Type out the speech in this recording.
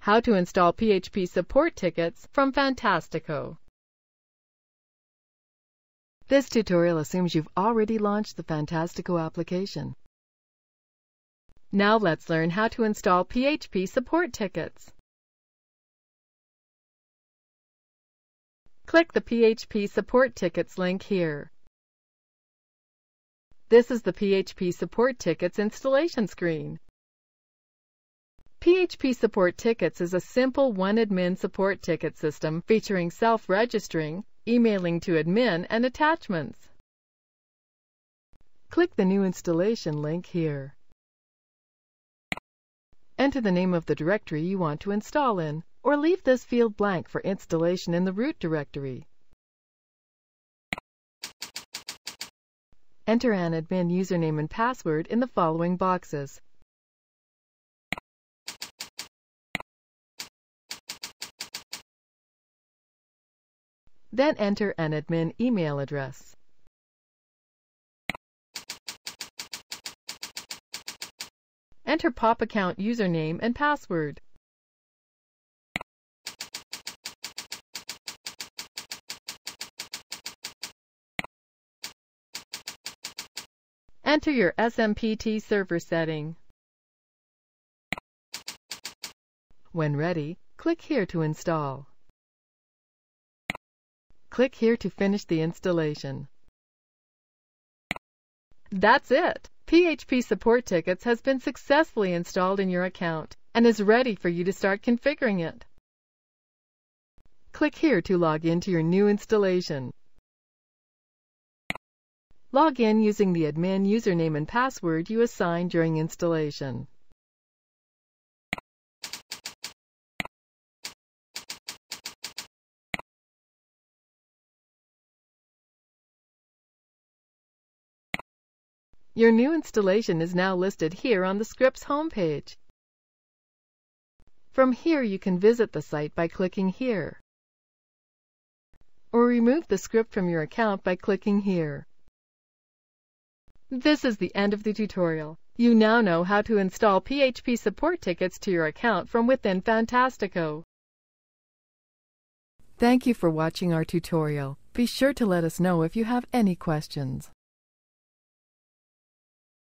How to install PHP support tickets from Fantastico. This tutorial assumes you've already launched the Fantastico application. Now let's learn how to install PHP support tickets. Click the PHP support tickets link here. This is the PHP support tickets installation screen. PHP Support Tickets is a simple one-admin support ticket system featuring self-registering, emailing to admin, and attachments. Click the New Installation link here. Enter the name of the directory you want to install in, or leave this field blank for installation in the root directory. Enter an admin username and password in the following boxes. Then enter an admin email address. Enter POP account username and password. Enter your SMPT server setting. When ready, click here to install. Click here to finish the installation. That's it! PHP Support Tickets has been successfully installed in your account and is ready for you to start configuring it. Click here to log into your new installation. Log in using the admin username and password you assigned during installation. Your new installation is now listed here on the script's homepage. From here you can visit the site by clicking here, or remove the script from your account by clicking here. This is the end of the tutorial. You now know how to install PHP support tickets to your account from within Fantastico. Thank you for watching our tutorial. Be sure to let us know if you have any questions.